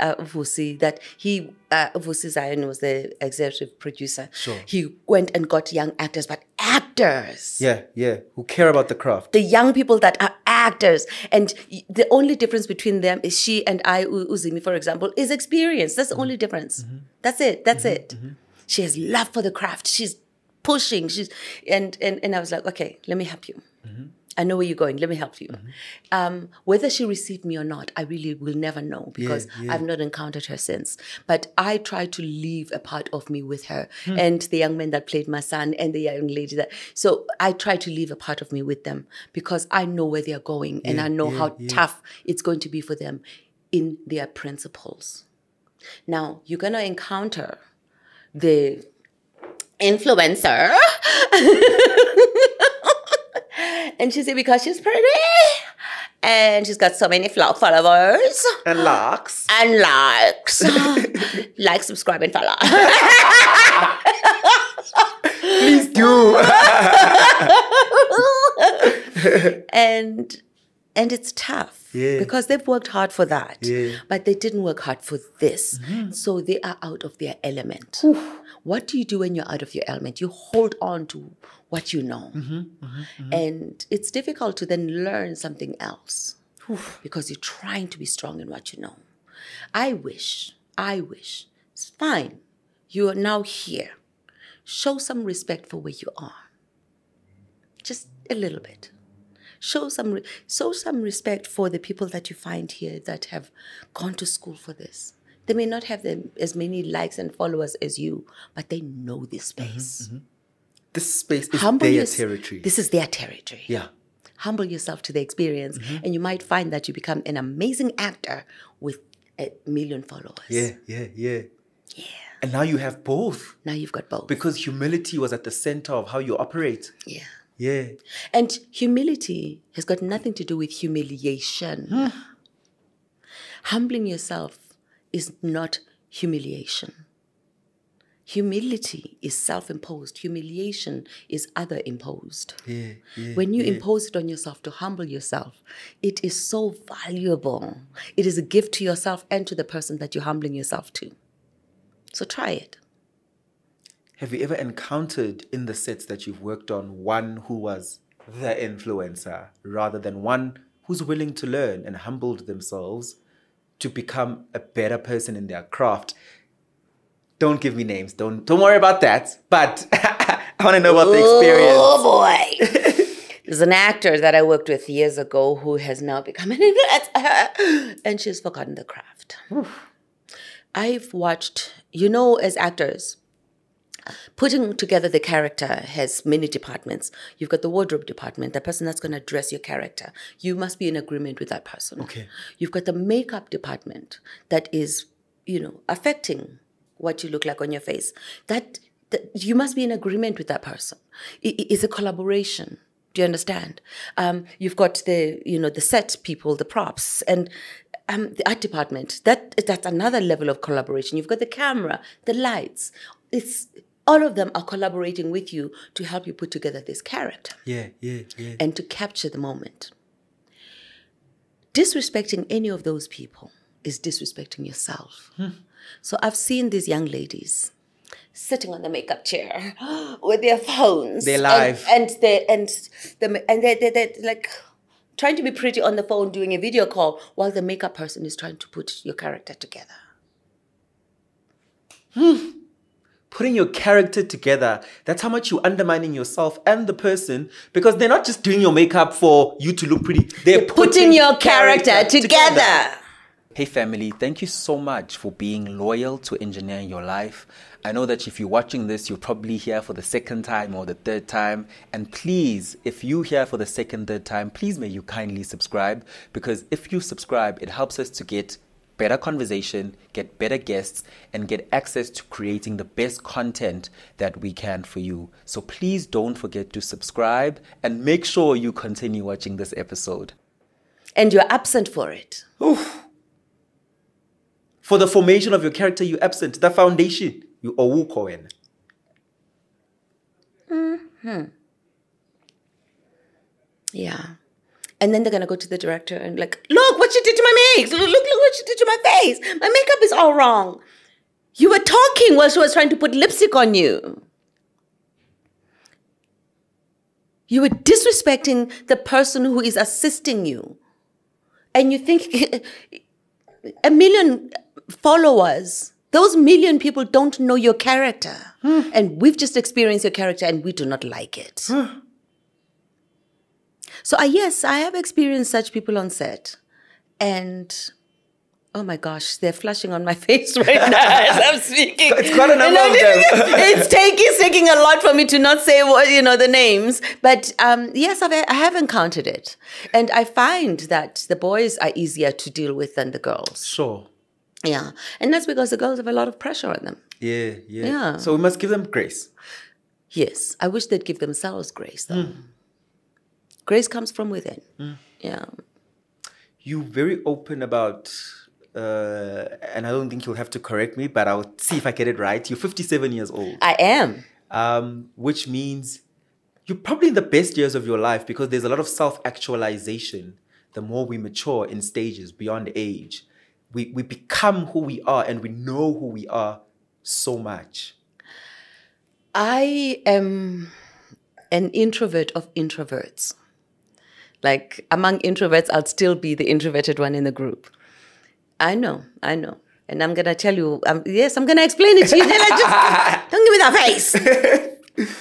uh, Vusi that he uh, Vusi Zion was the executive producer. Sure. He went and got young actors, but actors. Yeah, yeah. Who care about the craft? The young people that are actors, and the only difference between them is she and I, Uzimi, for example, is experience. That's the only difference. That's it. That's it. She has love for the craft. She's pushing. She's and and and I was like, okay, let me help you. I know where you're going. Let me help you. Um, whether she received me or not, I really will never know because yeah. I've not encountered her since. But I try to leave a part of me with her and the young man that played my son and the young lady that. So I try to leave a part of me with them because I know where they're going and I know yeah, how yeah. tough it's going to be for them in their principles. Now you're gonna encounter the influencer. and she said because she's pretty and she's got so many followers And likes. and likes. like, subscribe, and follow. Please do. and and it's tough Yeah. because they've worked hard for that Yeah. but they didn't work hard for this mm-hmm. so they are out of their element what do you do when you're out of your element? You hold on to what you know. Mm-hmm, mm-hmm, mm-hmm. And it's difficult to then learn something else because you're trying to be strong in what you know. I wish i wish it's fine. You are now here. Show some respect for where you are. Just a little bit. Show some re- show some respect for the people that you find here that have gone to school for this they may not have them as many likes and followers as you but they know this mm-hmm, space mm-hmm. this space is humble their yours- territory. this is their territory yeah. humble yourself to the experience Mm-hmm. and you might find that you become an amazing actor with a million followers Yeah, yeah, yeah. yeah And now you have both now you've got both because humility was at the center of how you operate. yeah Yeah. And humility has got nothing to do with humiliation. Hmm. Humbling yourself is not humiliation. Humility is self imposed, humiliation is other imposed. Yeah, yeah. When you yeah. impose it on yourself to humble yourself, it is so valuable. It is a gift to yourself and to the person that you're humbling yourself to. So try it. Have you ever encountered in the sets that you've worked on one who was the influencer rather than one who's willing to learn and humbled themselves to become a better person in their craft? Don't give me names. Don't don't worry about that. But I want to know about the oh, experience. Oh boy. There's an actor that I worked with years ago who has now become an influencer and she's forgotten the craft. I've watched, you know, as actors, putting together the character has many departments. You've got the wardrobe department, the person that's going to dress your character. You must be in agreement with that person. Okay. You've got the makeup department that is, you know, affecting what you look like on your face. That, that you must be in agreement with that person. It- it- it's a collaboration. Do you understand? Um, you've got the, you know, the set people, the props, and um, the art department. That that's another level of collaboration. You've got the camera, the lights. It's all of them are collaborating with you to help you put together this character Yeah, yeah, yeah. and to capture the moment. Disrespecting any of those people is disrespecting yourself. Hmm. So I've seen these young ladies sitting on the makeup chair with their phones. They're and- live. And, they and the and they they they're like trying to be pretty on the phone doing a video call while the makeup person is trying to put your character together. Hmm. Putting your character together, that's how much you're undermining yourself and the person because they're not just doing your makeup for you to look pretty. They're, Putting your character together. Hey, family, thank you so much for being loyal to engineering your life. I know that if you're watching this, you're probably here for the second time or the third time. And please, if you're here for the second, third time, please may you kindly subscribe because if you subscribe, it helps us to get better conversation, get better guests, and get access to creating the best content that we can for you. So please don't forget to subscribe and make sure you continue watching this episode. And you're absent for it. For the formation of your character, you absent. The foundation, you owuko mm-hmm. Yeah. And then they're gonna go to the director and like, look what she did to my makeup. Look, look, look what she did to my face. My makeup is all wrong. You were talking while she was trying to put lipstick on you. You were disrespecting the person who is assisting you. And you think a million followers, those million people don't know your character. Hmm. And we've just experienced your character and we do not like it. Hmm. So, uh, yes, I have experienced such people on set. And oh my gosh, they're flashing on my face right now as I'm speaking. It's quite a number of them. it's taking, it's taking a lot for me to not say what, you know, the names. But um, yes, I've, I have encountered it. And I find that the boys are easier to deal with than the girls. Sure. Yeah. And that's because the girls have a lot of pressure on them. Yeah, yeah. Yeah. So we must give them grace. Yes. I wish they'd give themselves grace, though. Grace comes from within. Yeah. You're very open about, uh, and I don't think you'll have to correct me, but I'll see if I get it right. You're 57 years old, I am. um, which means you're probably in the best years of your life because there's a lot of self actualization. The more we mature in stages beyond age, we, we become who we are and we know who we are so much. I am an introvert of introverts. Like among introverts, I'll still be the introverted one in the group. I know, I know. And I'm going to tell you, um, yes, I'm going to explain it to you. Then I just, don't give me that face.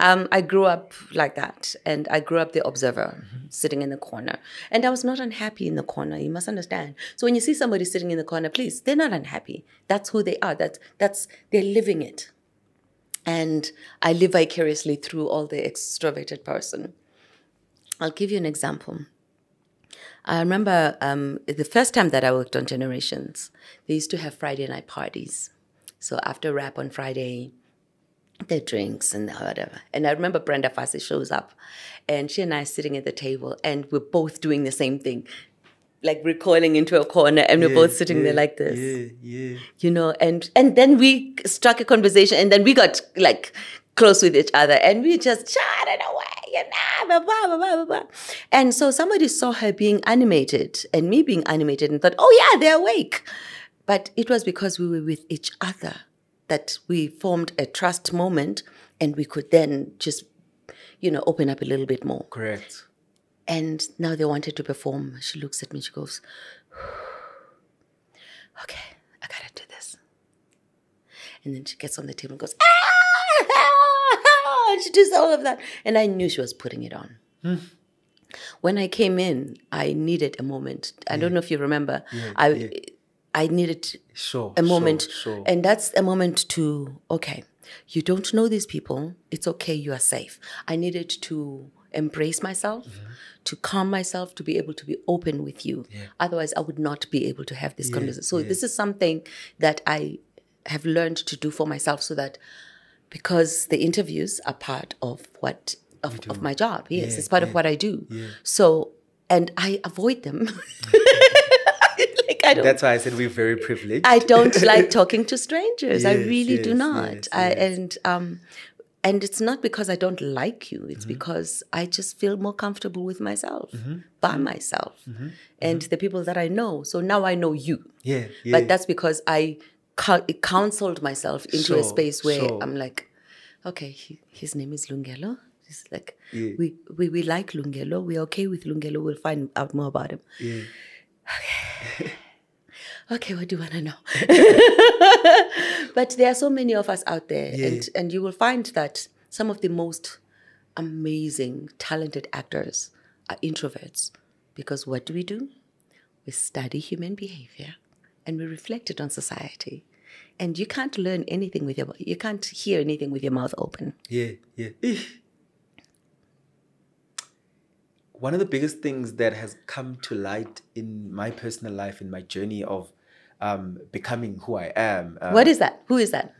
um, I grew up like that. And I grew up the observer, sitting in the corner. And I was not unhappy in the corner. You must understand. So when you see somebody sitting in the corner, please, they're not unhappy. That's who they are. That's, that's, they're living it and I live vicariously through all the extroverted person. I'll give you an example. I remember um, the first time that I worked on Generations, they used to have Friday night parties. So after rap on Friday, the drinks and whatever. And I remember Brenda Fassie shows up, and she and I are sitting at the table, and we're both doing the same thing, like recoiling into a corner, and we're both sitting there like this Yeah, yeah. you know and and then we struck a conversation and then we got like close with each other and we just chatted away and blah, blah, blah, blah, blah, blah. and so somebody saw her being animated and me being animated and thought oh yeah they're awake but it was because we were with each other that we formed a trust moment and we could then just you know open up a little bit more Correct. and now they wanted to perform. She looks at me, she goes, Okay, I gotta do this. And then she gets on the table and goes, ah, and she does all of that. And I knew she was putting it on. When I came in, I needed a moment. I don't know if you remember. I yeah. I needed Sure. a moment Sure, sure. and that's a moment to okay you don't know these people it's okay you are safe i needed to embrace myself Mm-hmm. to calm myself to be able to be open with you otherwise i would not be able to have this conversation so this is something that i have learned to do for myself so that because the interviews are part of what of, of my job yes Yeah, it's part yeah, of what i do so and i avoid them like i don't That's why I said we're very privileged. I don't like talking to strangers. I Yes, really do not. yes, I, yes. and um, and it's not because I don't like you. Mm-hmm. It's because I just feel more comfortable with myself, Mm-hmm. by myself, and the people that I know. So now I know you. yeah, yeah. But that's because I counseled myself into a space where sure. I'm like, okay, he, his name is Lungelo. He's like, Yeah. we, we we like Lungelo. We're okay with Lungelo. We'll find out more about him. yeah. okay, what do you want to know? but there are so many of us out there, and, and you will find that some of the most amazing, talented actors are introverts. Because what do we do? We study human behavior and we reflect it on society. And you can't learn anything with your you can't hear anything with your mouth open. Yeah, yeah. Eesh. One of the biggest things that has come to light in my personal life, in my journey of um, becoming who I am, uh, what is that? Who is that?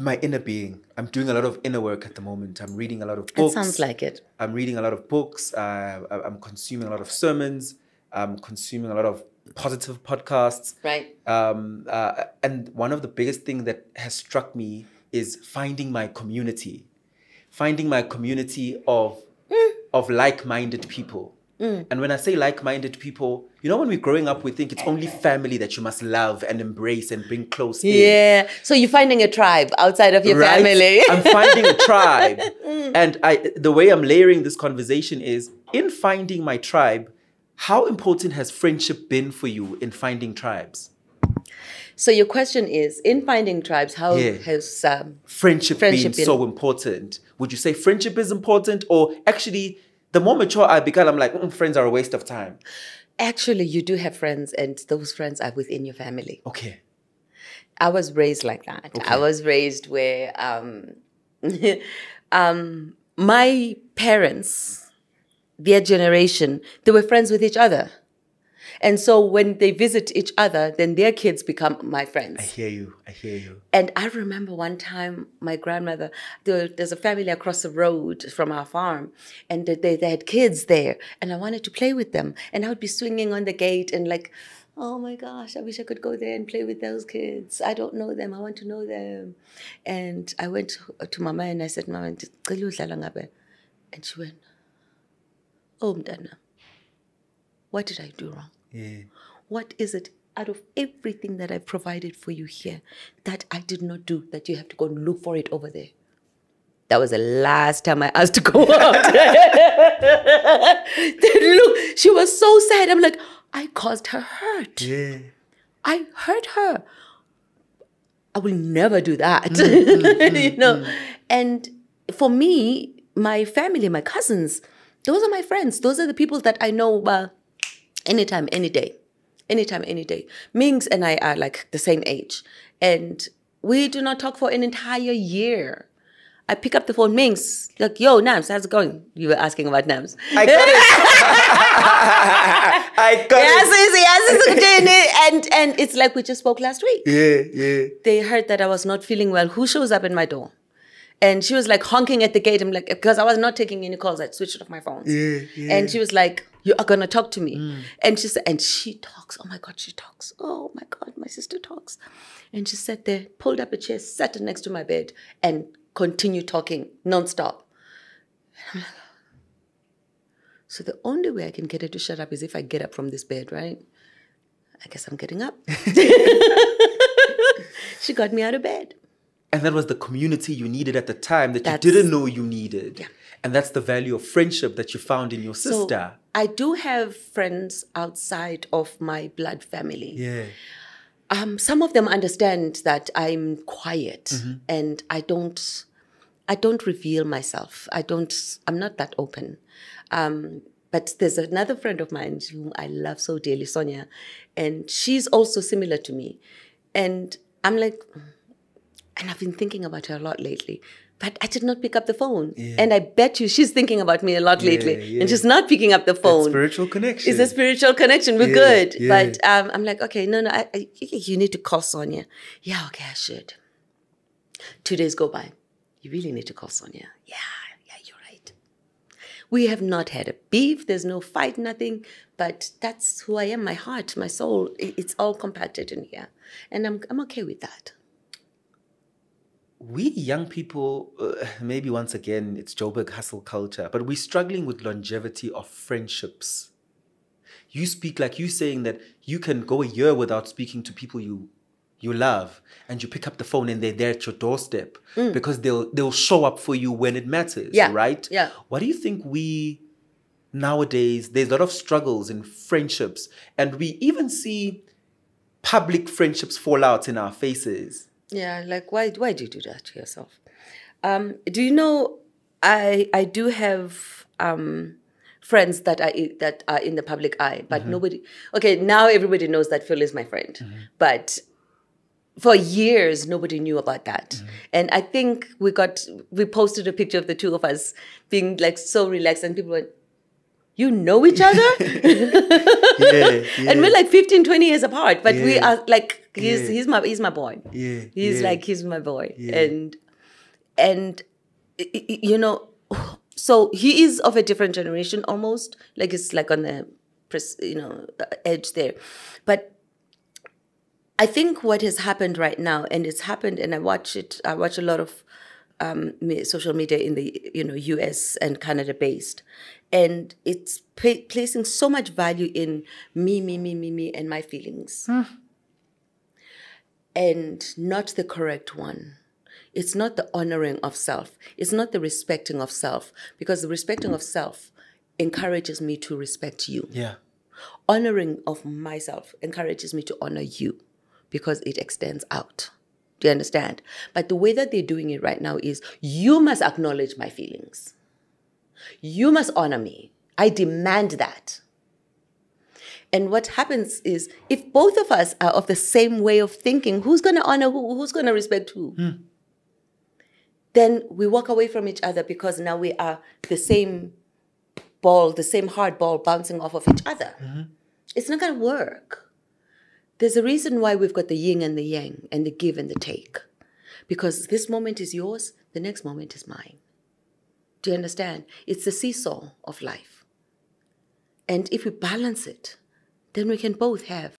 my inner being. I'm doing a lot of inner work at the moment. I'm reading a lot of It books. sounds like it. I'm reading a lot of books. Uh, I'm consuming a lot of sermons. I'm consuming a lot of positive podcasts. Right. Um, uh, and one of the biggest things that has struck me is finding my community, finding my community of of like-minded people. And when I say like-minded people, you know, when we're growing up, we think it's only family that you must love and embrace and bring close in. Yeah. So you're finding a tribe outside of your Right? family. I'm finding a tribe. And I the way I'm layering this conversation is in finding my tribe, how important has friendship been for you in finding tribes? so your question is, in finding tribes, how Yeah. has um, Friendship, Friendship being so important. Would you say friendship is important? Or actually, the more mature I become, I'm like, "Mm, friends are a waste of time. actually you do have friends, and those friends are within your family. Okay. I was raised like that. I was raised where um, um, my parents, their generation, they were friends with each other. And so when they visit each other, then their kids become my friends. I hear you. I hear you. And I remember one time my grandmother, there, there's a family across the road from our farm, and they, they had kids there, and I wanted to play with them. And I would be swinging on the gate and like, oh my gosh, I wish I could go there and play with those kids. I don't know them. I want to know them. And I went to, Mama and I said, Mama, ndicela udlala ngabe." and she went, oh mntana, what did I do wrong? Yeah. What is it out of everything that I've provided for you here that I did not do that you have to go and look for it over there? That was the last time I asked to go out. Look, she was so sad. I'm like, I caused her hurt. Yeah. I hurt her. I will never do that. Mm-hmm. you know? And for me, my family, my cousins, those are my friends. Those are the people that I know uh, anytime, any day. Anytime, any day. Mings and I are like the same age. And we do not talk for an entire year. I pick up the phone, Mings, like, yo, Nams, how's it going? You were asking about Nams. I got it. I got Yes, it. yes, yes, and and it's like we just spoke last week. Yeah, yeah. they heard that I was not feeling well. Who shows up in my door? And she was like honking at the gate. I'm like, because I was not taking any calls. I switched off my phone. Yeah, yeah. And she was like, you are gonna talk to me. Mm. And she said, and she talks. Oh my God, she talks. Oh my God, my sister talks. And she sat there, pulled up a chair, sat next to my bed, and continued talking nonstop. Like, so the only way I can get her to shut up is if I get up from this bed, right? I guess I'm getting up. she got me out of bed. And that was the community you needed at the time that That's- you didn't know you needed. Yeah. And that's the value of friendship that you found in your sister. So I do have friends outside of my blood family. yeah. Um, some of them understand that I'm quiet Mm-hmm. and I don't, I don't reveal myself. I don't. I'm not that open. Um, but there's another friend of mine whom I love so dearly, Sonia, and she's also similar to me. And I'm like, and I've been thinking about her a lot lately. But I did not pick up the phone. And I bet you she's thinking about me a lot lately. yeah. And she's not picking up the phone. spiritual connection. It's a spiritual connection. We're Yeah, good. yeah. But um, I'm like, okay, no, no, I, I, you need to call Sonia. Yeah, okay, I should. Two days go by. You really need to call Sonia. Yeah, yeah, you're right. We have not had a beef. There's no fight, nothing. But that's who I am. My heart, my soul. It's all compacted in here, and I'm I'm okay with that. We young people, uh, maybe once again, it's Joburg hustle culture, but we're struggling with longevity of friendships. You speak like you saying that you can go a year without speaking to people you you love, and you pick up the phone and they're there at your doorstep because they'll they'll show up for you when it matters. Mm. Yeah, right. yeah. What do you think we nowadays? There's a lot of struggles in friendships, and we even see public friendships fall out in our faces. Yeah, like why why do you do that to yourself? Um, do you know I I do have um friends that are i- that are in the public eye, but nobody okay, now everybody knows that Phil is my friend. But for years nobody knew about that. And I think we got we posted a picture of the two of us being like so relaxed and people went, You know each other? Yeah, and we're like 15, 20 years apart, but we are like he's Yeah. he's my he's my boy. Yeah, He's yeah. like he's my boy. Yeah. And and you know so he is of a different generation almost. Like it's like on the you know edge there. But I think what has happened right now, and it's happened, and I watch it. I watch a lot of um, social media in the you know U.S. and Canada based, and it's pa- placing so much value in me, me, me, me, me, and my feelings, hmm. and not the correct one. It's not the honoring of self. It's not the respecting of self, because the respecting of self encourages me to respect you. Yeah. Honoring of myself encourages me to honor you because it extends out. Do you understand? But the way that they're doing it right now is you must acknowledge my feelings. You must honor me. I demand that. And what happens is if both of us are of the same way of thinking, who's going to honor who? Who's going to respect who? Hmm. Then we walk away from each other because now we are the same ball, the same hard ball bouncing off of each other. Mm-hmm. It's not going to work. There's a reason why we've got the yin and the yang and the give and the take. Because this moment is yours, the next moment is mine. Do you understand? It's the seesaw of life. And if we balance it, then we can both have